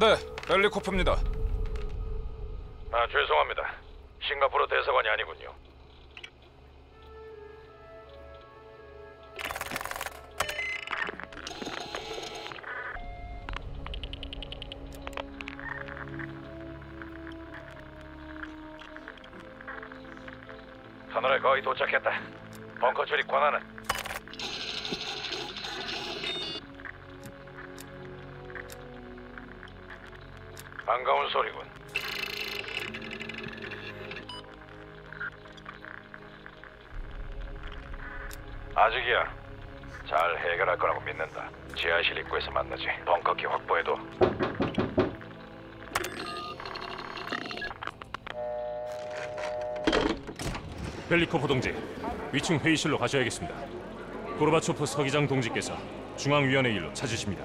네, 벨리코프입니다. 아 죄송합니다. 싱가포르 대사관이 아니군요. 터널에 거의 도착했다. 벙커 출입 권한은 지하실 입구에서 만나지. 벙커키 확보해도. 벨리코프 동지, 위층 회의실로 가셔야겠습니다. 고르바초프 서기장 동지께서 중앙위원회 일로 찾으십니다.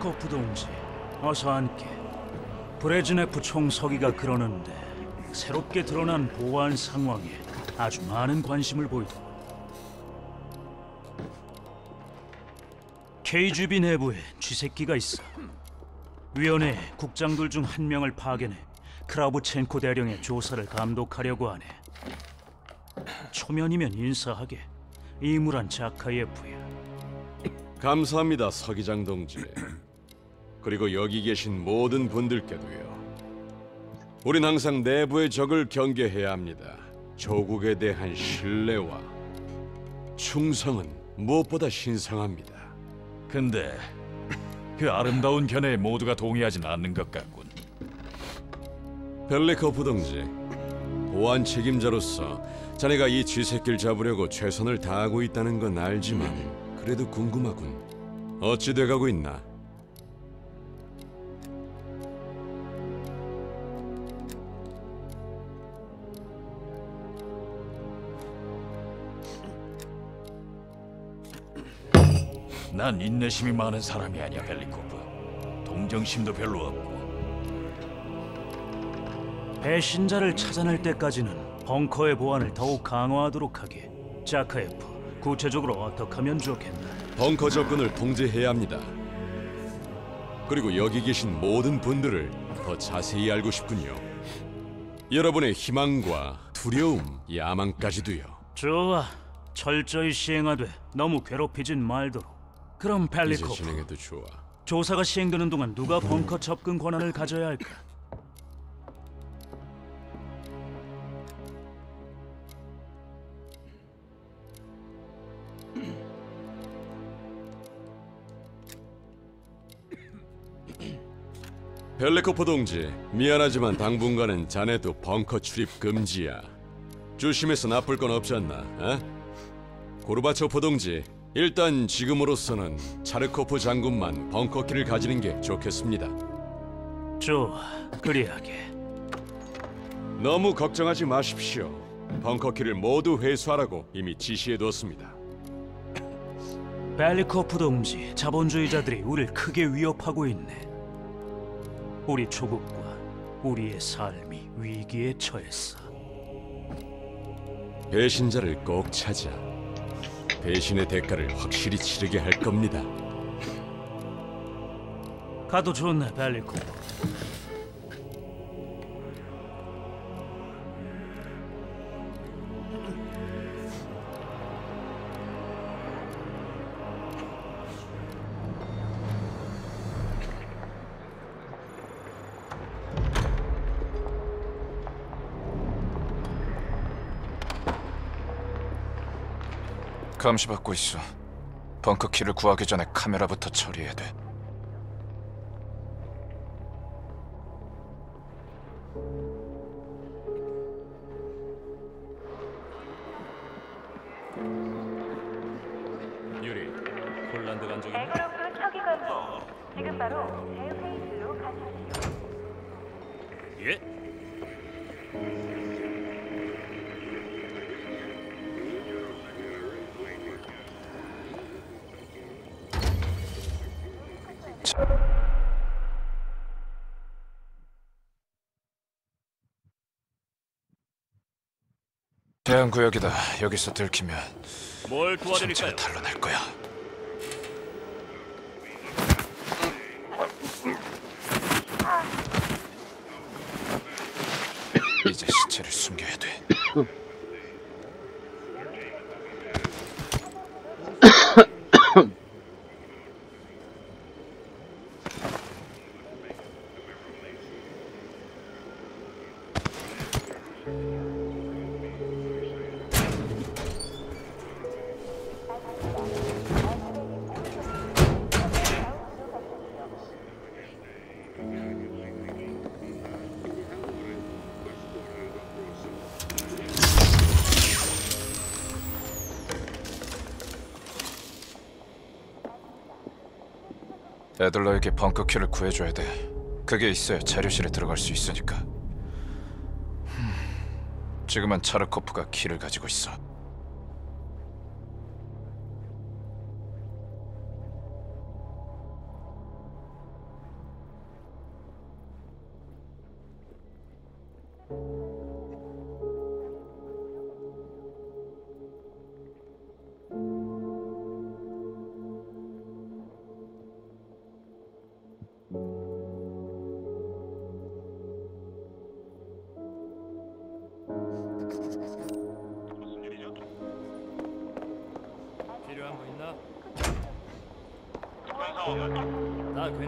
벨리코프 동지, 어서 앉게. 브레즈네프 총서기가 그러는데 새롭게 드러난 보안 상황에 아주 많은 관심을 보이더군. KGB 내부에 쥐새끼가 있어. 위원회 국장들 중 한 명을 파견해 크라부첸코 대령의 조사를 감독하려고 하네. 초면이면 인사하게. 이무란 자카예프야. 감사합니다, 서기장 동지. 그리고 여기 계신 모든 분들께도요. 우린 항상 내부의 적을 경계해야 합니다. 조국에 대한 신뢰와 충성은 무엇보다 신성합니다. 근데 그 아름다운 견해에 모두가 동의하진 않는 것 같군. 벨리코프 동지, 보안 책임자로서 자네가 이 쥐새끼를 잡으려고 최선을 다하고 있다는 건 알지만 그래도 궁금하군. 어찌 돼가고 있나? 난 인내심이 많은 사람이 아니야, 벨리코프. 동정심도 별로 없고. 배신자를 찾아낼 때까지는 벙커의 보안을 더욱 강화하도록 하게. 자카예프, 구체적으로 어떻게 하면 좋겠나? 벙커 접근을 통제해야 합니다. 그리고 여기 계신 모든 분들을 더 자세히 알고 싶군요. 여러분의 희망과 두려움, 야망까지도요. 좋아, 철저히 시행하되 너무 괴롭히진 말도록. 그럼 이제 벨리코프, 진행해도 좋아. 조사가 시행되는 동안 누가 벙커 접근 권한을 가져야 할까? 벨레코프 동지, 미안하지만 당분간은 자네도 벙커 출입 금지야. 조심해서 나쁠 건 없지 않나? 어? 고르바초프 동지, 일단 지금으로서는 차르코프 장군만 벙커키를 가지는 게 좋겠습니다. 좋아, 그리하게. 너무 걱정하지 마십시오. 벙커키를 모두 회수하라고 이미 지시해두었습니다. 벨리코프 동지, 자본주의자들이 우리를 크게 위협하고 있네. 우리 조국과 우리의 삶이 위기에 처했어. 배신자를 꼭 찾아 배신의 대가를 확실히 치르게 할 겁니다. 가도 좋네, 벨리코 감시받고 있어. 벙커 키를 구하기 전에 카메라부터 처리해야 돼. 구역이다. 여기서 들키면 뭘 도와드릴까요? 탈로낼 거야. 애들러에게 벙커 키를 구해줘야 돼. 그게 있어야 자료실에 들어갈 수 있으니까. 흠, 지금은 차르코프가 키를 가지고 있어.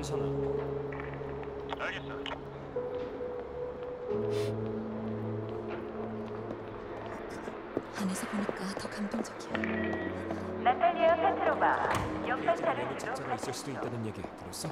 괜찮아. 안에서 보니까 더 감동적이야. 나탈리아 페트로바 옆에 차례실로 가십시오. 얘기 들었어?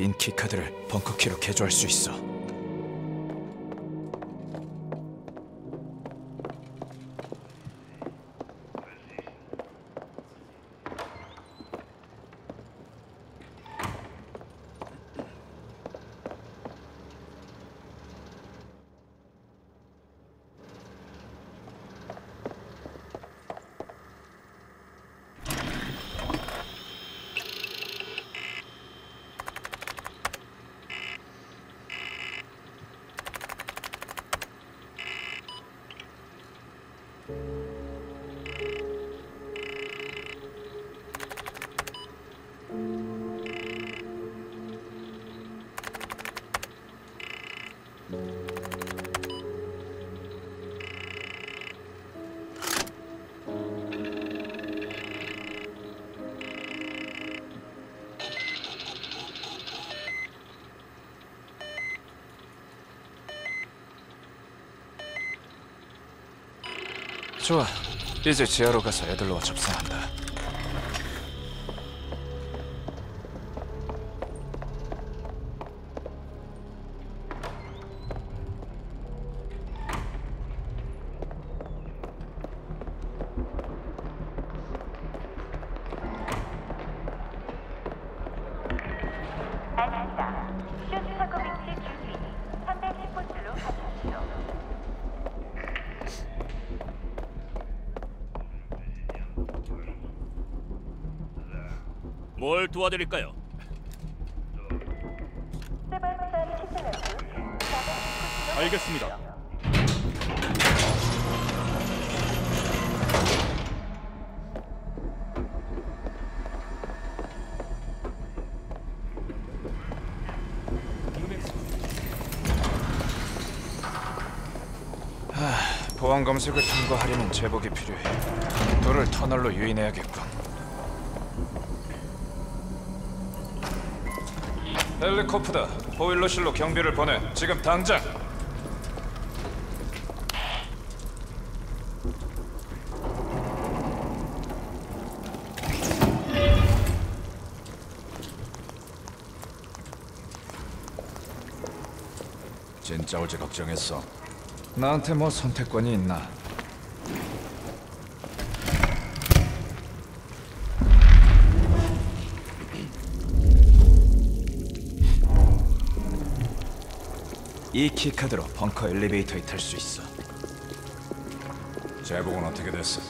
입력하면 빈 키카드를 벙커키로 개조할 수 있어. 좋아. 이제 지하로 가서 애들로와 접선한다. 도와드릴까요? 알겠습니다. 보안 검색을 통과하려면 제복이 필요해. 돌을 터널로 유인해야겠군. 헬리코프터, 보일러실로 경비를 보내. 지금 당장. 진짜 올지 걱정했어. 나한테 뭐 선택권이 있나? 이 키카드로 벙커 엘리베이터에 탈 수 있어. 제복은 어떻게 됐어?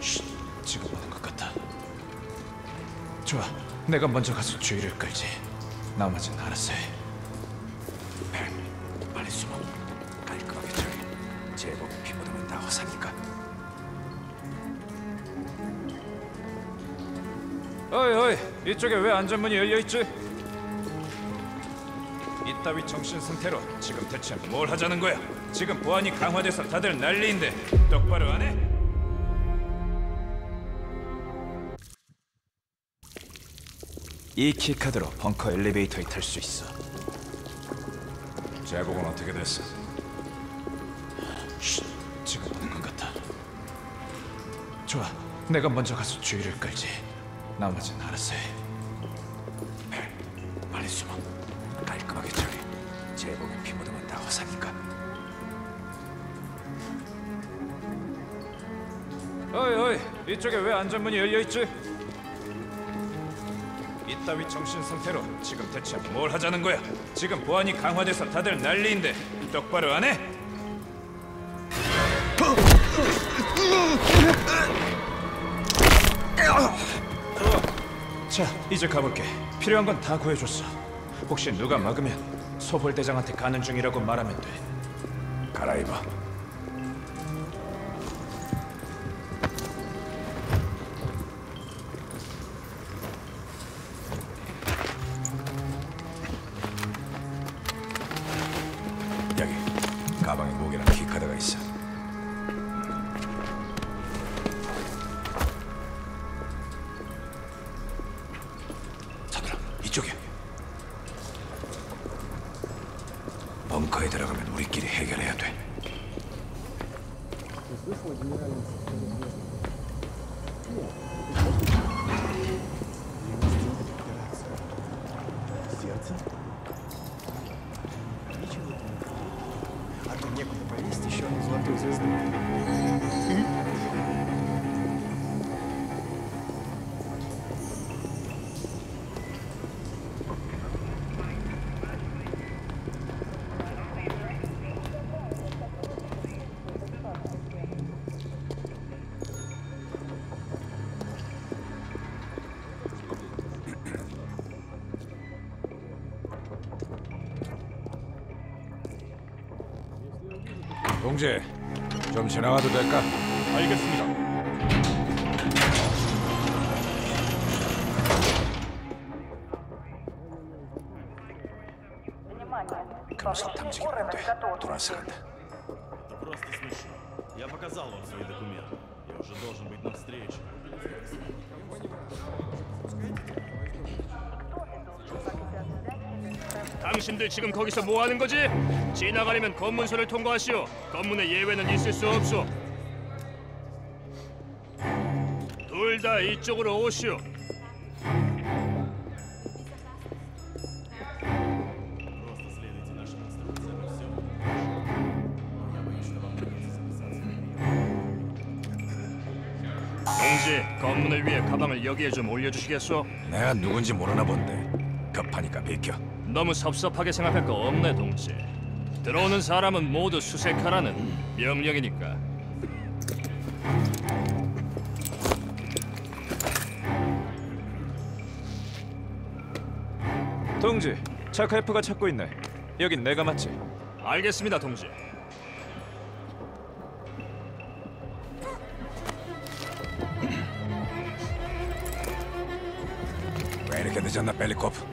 쉿, 지금 오는 것 같다. 좋아, 내가 먼저 가서 주의를 끌지. 나머지는 알아서 해. 벨, 빨리 숨어. 깔끔하게 처리. 제복에 피 묻으면 다 허사니까. 어이 어이, 이쪽에 왜 안전문이 열려 있지? 이따위 정신 상태로 지금 대체 뭘 하자는 거야? 지금 보안이 강화돼서 다들 난리인데 똑바로 안 해? 이 키카드로 벙커 엘리베이터에 탈 수 있어. 제복은 어떻게 됐어? 쉿, 지금 오는 것 같아. 좋아, 내가 먼저 가서 주의를 끌지. 나머지는 알아서 해. 이, 이쪽에 왜 안전문이 열려 있지? 이따위 정신 상태로 지금 대체 뭘 하자는 거야? 지금 보안이 강화돼서 다들 난리인데 똑바로 안 해? 자, 이제 가볼게. 필요한 건 다 구해줬어. 혹시 누가 막으면 소벌대장한테 가는 중이라고 말하면 돼. 갈아입어. 벙커에 들어가면 우리끼리 해결해야 돼. 동재, 좀 지나가도 될까? 알겠습니다. 금속 탐지기는 안 돼. 돌아서 간다. Это просто смешно. Я показал вам свои документы. Я уже должен быть на встрече. 당신들 지금 거기서 뭐 하는 거지? 지나가려면 검문소를 통과하시오. 검문의 예외는 있을 수 없소. 둘 다 이쪽으로 오시오. 동지, 검문을 위해 가방을 여기에 좀 올려주시겠소? 내가 누군지 모르나 본데 하니까 비켜. 너무 섭섭하게 생각할 거 없네, 동지. 들어오는 사람은 모두 수색하라는 명령이니까. 동지, 차카이프가 찾고 있네. 여긴 내가 맞지? 알겠습니다, 동지. 왜 이렇게 늦었나, 벨리코프?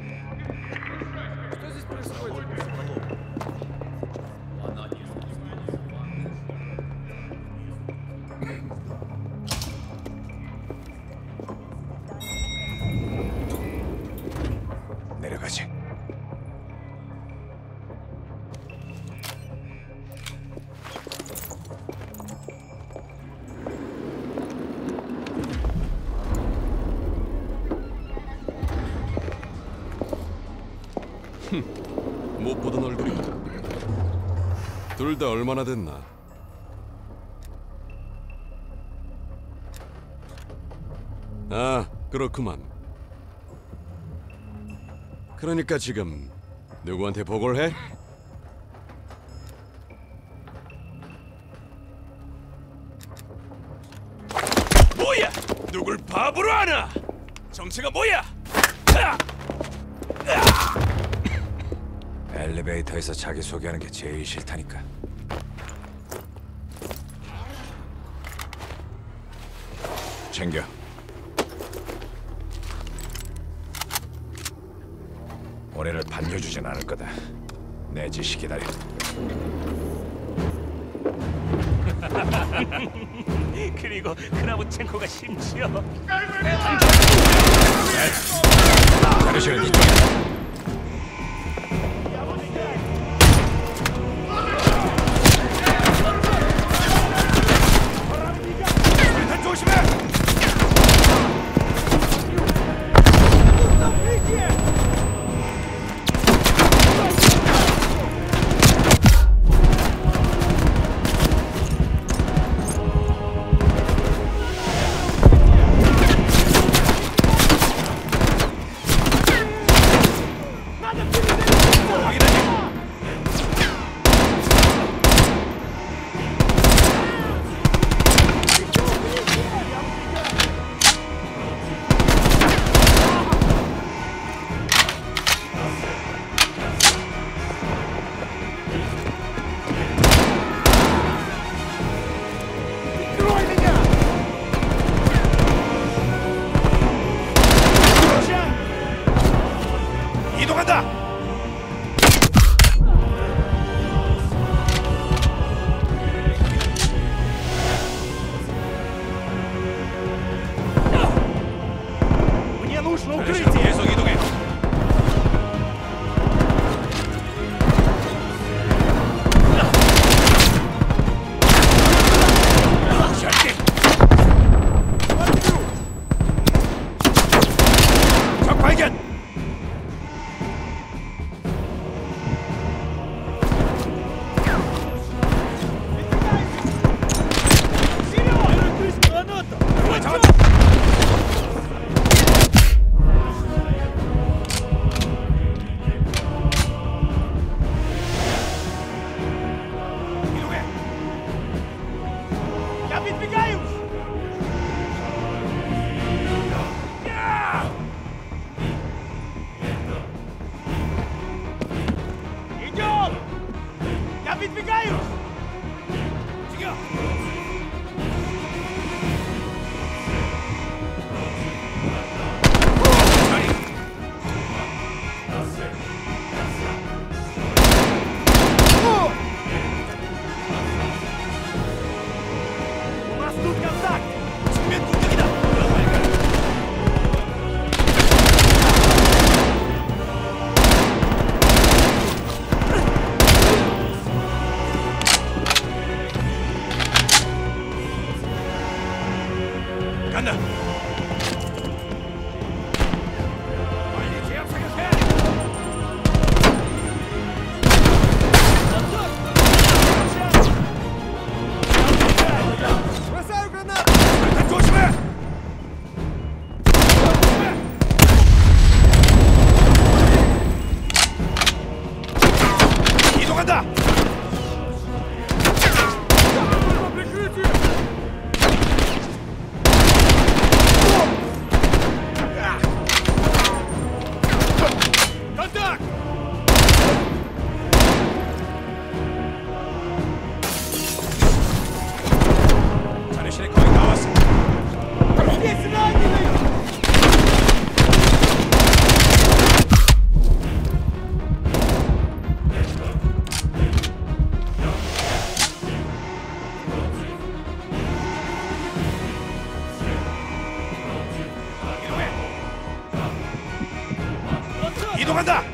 둘다 얼마나 됐나? 아, 그렇구만. 그러니까 지금 누구한테 보고를 해? 뭐야? 누굴 바보로 하나? 정체가 뭐야? 엘리베이터에서 자기 소개하는 게 제일 싫다니까. 챙겨. 올해를 반겨주진 않을 거다. 내 지시 기다려. 그리고 크라부첸코가 심지어 자료실은 이쪽이 이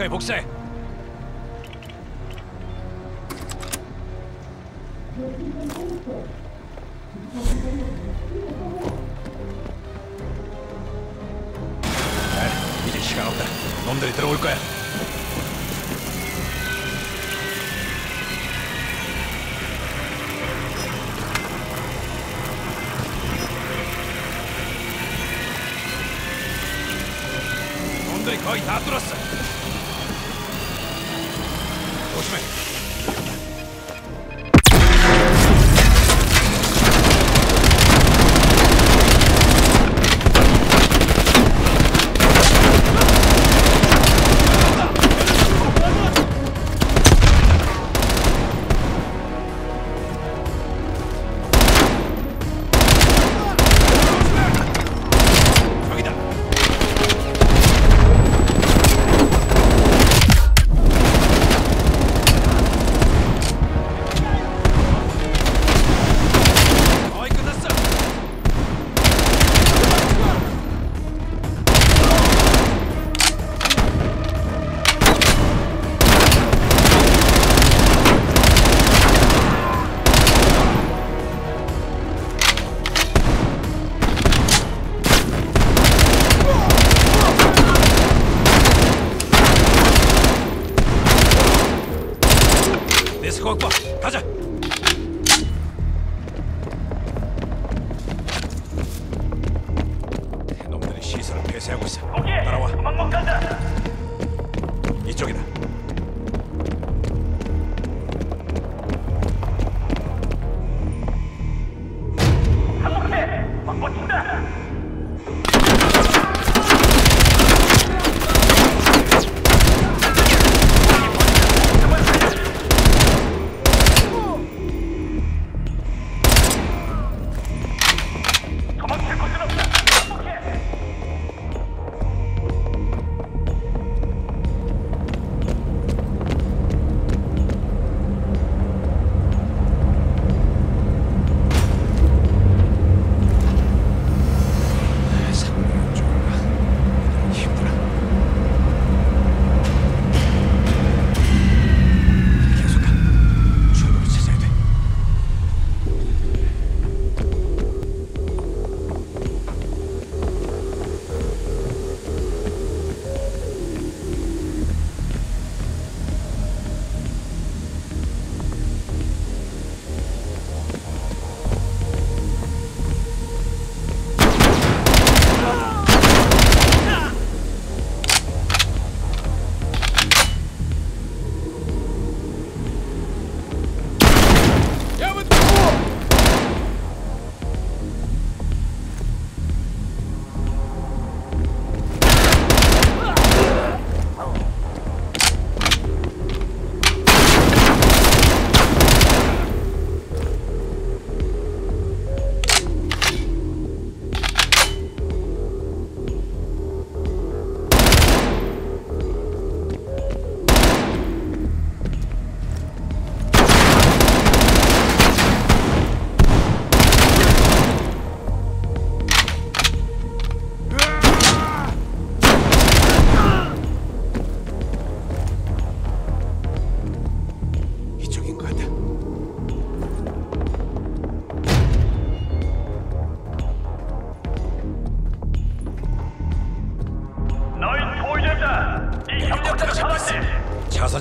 가까이 복사해. 아, 이제 시간 없다. 놈들이 들어올 거야. 거의 다 뚫었어. おしい 제하고 있어. 오케이. 따라와. 도망 간다. 이쪽이다.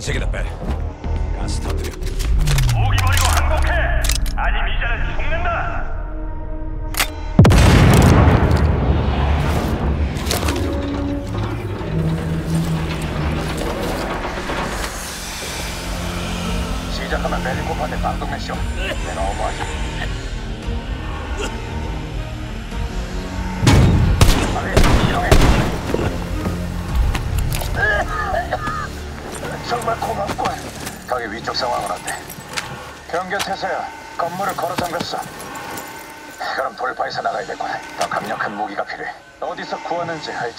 Take it pé 最后一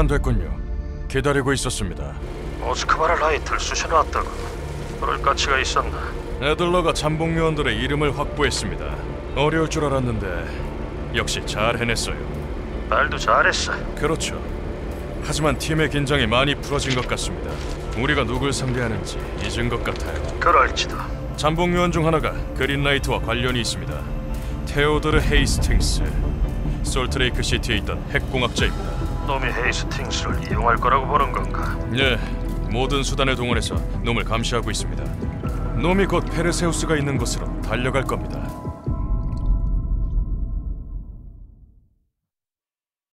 시간 됐군요. 기다리고 있었습니다. 모스크바를 라이트를 쑤셔 놨다고. 그럴 가치가 있었나? 애들러가 잠복 요원들의 이름을 확보했습니다. 어려울 줄 알았는데 역시 잘 해냈어요. 말도 잘했어. 그렇죠. 하지만 팀의 긴장이 많이 풀어진 것 같습니다. 우리가 누굴 상대하는지 잊은 것 같아요. 그럴지도. 잠복 요원 중 하나가 그린라이트와 관련이 있습니다. 테오드르 헤이스팅스. 솔트레이크 시티에 있던 핵공학자입니다. 놈이 헤이스팅스를 이용할 거라고 보는 건가? 네, 모든 수단을 동원해서 놈을 감시하고 있습니다. 놈이 곧 페르세우스가 있는 곳으로 달려갈 겁니다.